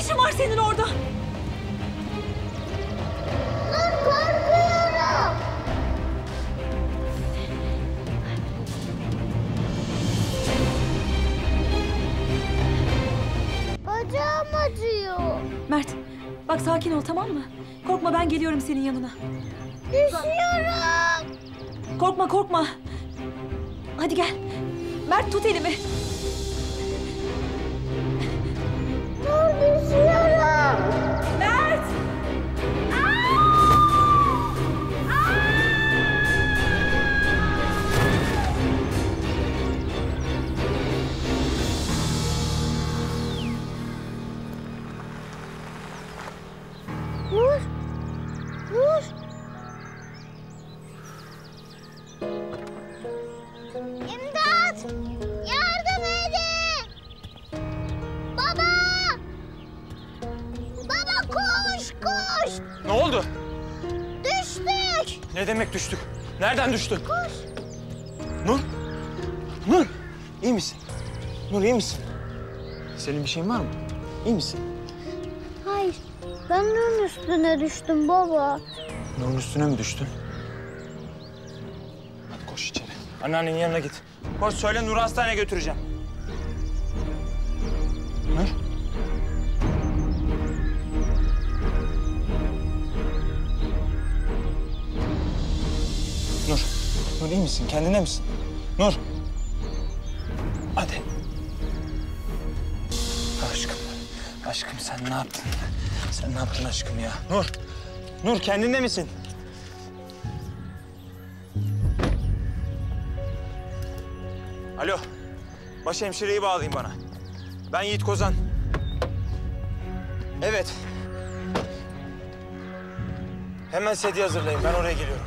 işin var senin orada? Ben korkuyorum. Bacağım acıyor. Mert, bak sakin ol tamam mı? Korkma ben geliyorum senin yanına. Düşüyorum. Korkma korkma. Hadi gel. Mert tut elimi. Yardım edin! Baba! Baba koş koş! Ne oldu? Düştük! Ne demek düştük? Nereden düştün? Koş! Nur? Nur! İyi misin? Nur iyi misin? Senin bir şeyin var mı? İyi misin? Hayır, ben Nur'un üstüne düştüm baba. Nur'un üstüne mi düştün? Hadi koş içeri. Anneannenin yanına git. Koş söyle Nur'u hastaneye götüreceğim. Nur? Nur. Nur iyi misin? Kendine misin? Nur. Hadi. Aşkım. Aşkım sen ne yaptın? Sen ne yaptın aşkım ya? Nur. Nur kendinde misin? Alo. Başhemşireyi bağlayın bana. Ben Yiğit Kozan. Evet. Hemen sedye hazırlayın. Ben oraya geliyorum.